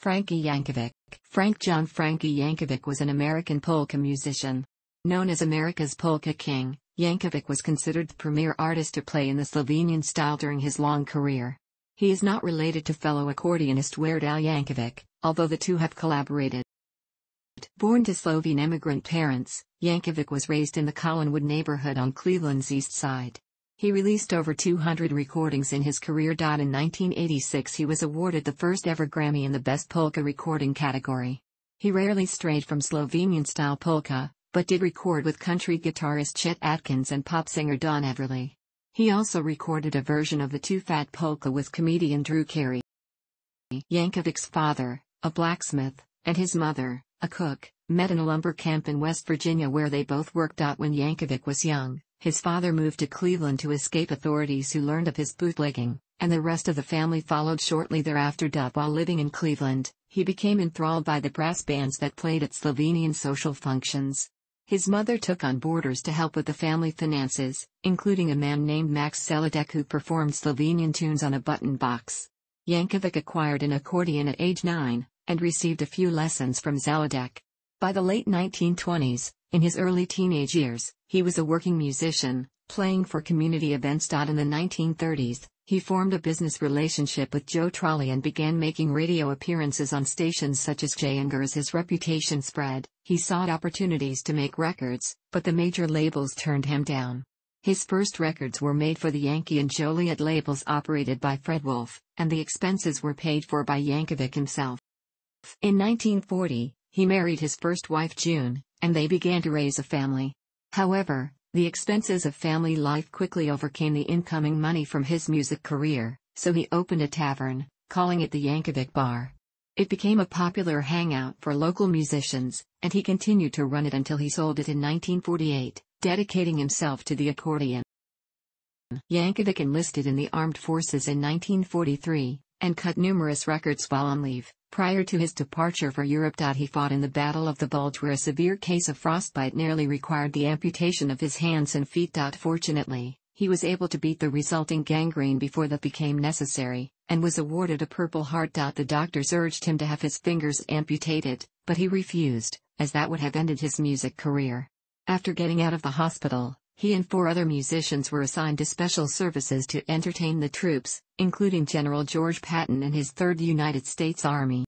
Frankie Yankovic Frank John Frankie Yankovic was an American polka musician. Known as America's Polka King, Yankovic was considered the premier artist to play in the Slovenian style during his long career. He is not related to fellow accordionist Weird Al Yankovic, although the two have collaborated. Born to Slovene immigrant parents, Yankovic was raised in the Collinwood neighborhood on Cleveland's east side. He released over 200 recordings in his career. In 1986, he was awarded the first ever Grammy in the Best Polka Recording category. He rarely strayed from Slovenian style polka, but did record with country guitarist Chet Atkins and pop singer Don Everly. He also recorded a version of the Too Fat Polka with comedian Drew Carey. Yankovic's father, a blacksmith, and his mother, a cook, met in a lumber camp in West Virginia where they both worked out when Yankovic was young. His father moved to Cleveland to escape authorities who learned of his bootlegging, and the rest of the family followed shortly thereafter. While living in Cleveland, he became enthralled by the brass bands that played at Slovenian social functions. His mother took on boarders to help with the family finances, including a man named Max Zeladek who performed Slovenian tunes on a button box. Yankovic acquired an accordion at age 9, and received a few lessons from Zeladek. By the late 1920s, in his early teenage years, he was a working musician, playing for community events. In the 1930s, he formed a business relationship with Joe Trolley and began making radio appearances on stations such as Janger. As his reputation spread, he sought opportunities to make records, but the major labels turned him down. His first records were made for the Yankee and Joliet labels operated by Fred Wolf, and the expenses were paid for by Yankovic himself. In 1940, he married his first wife June, and they began to raise a family. However, the expenses of family life quickly overcame the incoming money from his music career, so he opened a tavern, calling it the Yankovic Bar. It became a popular hangout for local musicians, and he continued to run it until he sold it in 1948, dedicating himself to the accordion. Yankovic enlisted in the armed forces in 1943, and cut numerous records while on leave. Prior to his departure for Europe. He fought in the Battle of the Bulge where a severe case of frostbite nearly required the amputation of his hands and feet. Fortunately, he was able to beat the resulting gangrene before that became necessary, and was awarded a Purple Heart. The doctors urged him to have his fingers amputated, but he refused, as that would have ended his music career. After getting out of the hospital, he and four other musicians were assigned to special services to entertain the troops, including General George Patton and his 3rd United States Army.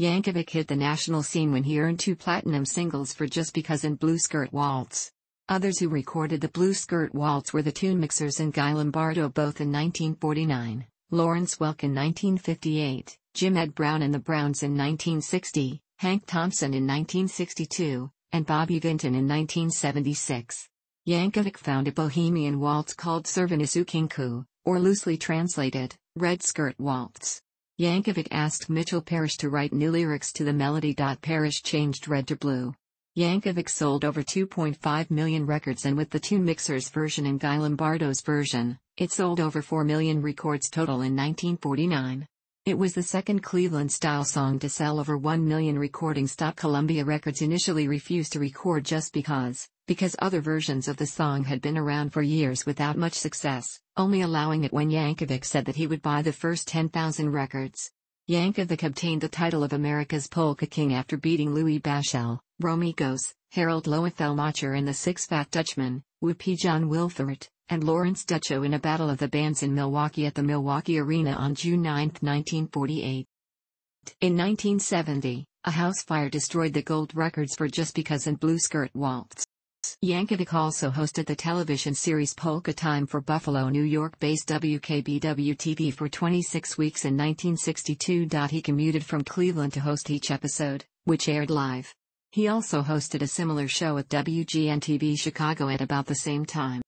Yankovic hit the national scene when he earned two platinum singles for Just Because and Blue Skirt Waltz. Others who recorded the Blue Skirt Waltz were the Tune Mixers and Guy Lombardo both in 1949, Lawrence Welk in 1958, Jim Ed Brown and the Browns in 1960, Hank Thompson in 1962, and Bobby Vinton in 1976. Yankovic found a bohemian waltz called Červený sukňák, or loosely translated, Red Skirt Waltz. Yankovic asked Mitchell Parish to write new lyrics to the melody. Parish changed red to blue. Yankovic sold over 2.5 million records and with the Tune Mixers version and Guy Lombardo's version, it sold over 4 million records total in 1949. It was the second Cleveland-style song to sell over 1 million recordings. Columbia Records initially refused to record just because, because other versions of the song had been around for years without much success, only allowing it when Yankovic said that he would buy the first 10,000 records. Yankovic obtained the title of America's Polka King after beating Louis Bashell, Romy Gosz, Harold Loeffelmacher and the Six Fat Dutchmen, Whoopee John Wilfahrt, and Lawrence Duchow in a battle of the bands in Milwaukee at the Milwaukee Arena on June 9, 1948. In 1970, a house fire destroyed the gold records for Just Because and Blue Skirt Waltz. Yankovic also hosted the television series Polka Time for Buffalo, New York-based WKBW-TV for 26 weeks in 1962. He commuted from Cleveland to host each episode, which aired live. He also hosted a similar show at WGN-TV Chicago at about the same time.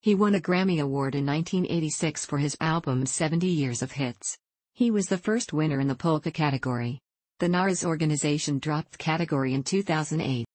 He won a Grammy Award in 1986 for his album 70 Years of Hits. He was the first winner in the polka category. The NARAS organization dropped the category in 2008.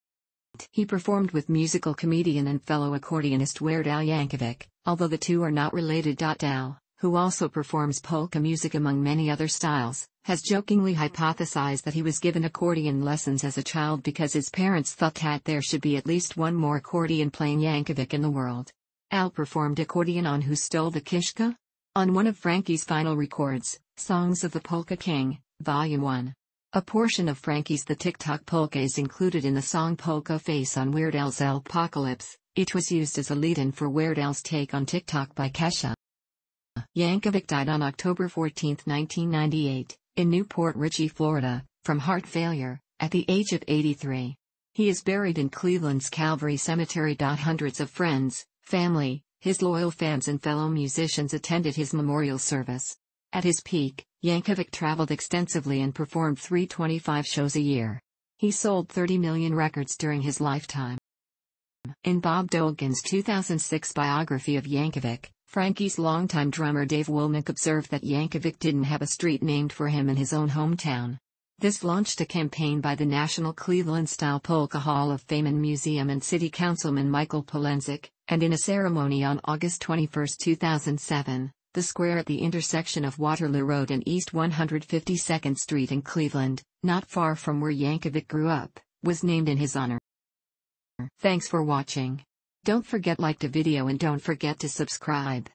He performed with musical comedian and fellow accordionist Weird Al Yankovic, although the two are not related. Al, who also performs polka music among many other styles, has jokingly hypothesized that he was given accordion lessons as a child because his parents thought that there should be at least one more accordion playing Yankovic in the world. Al performed accordion on Who Stole the Kishka? On one of Frankie's final records, Songs of the Polka King, Volume 1. A portion of Frankie's The Tick-Tock Polka is included in the song Polka Face on Weird Al's Alpocalypse. It was used as a lead-in for Weird Al's take on Tick-Tock by Kesha. Yankovic died on October 14, 1998, in New Port Richey, Florida, from heart failure, at the age of 83. He is buried in Cleveland's Calvary Cemetery. Hundreds of friends, family, his loyal fans and fellow musicians attended his memorial service. At his peak, Yankovic traveled extensively and performed 325 shows a year. He sold 30 million records during his lifetime. In Bob Dolgan's 2006 biography of Yankovic, Frankie's longtime drummer Dave Womack observed that Yankovic didn't have a street named for him in his own hometown. This launched a campaign by the National Cleveland Style Polka Hall of Fame and Museum and City Councilman Michael Polensek, and in a ceremony on August 21, 2007, the square at the intersection of Waterloo Road and East 152nd Street in Cleveland, not far from where Yankovic grew up, was named in his honor. Thanks for watching. Don't forget like the video and don't forget to subscribe.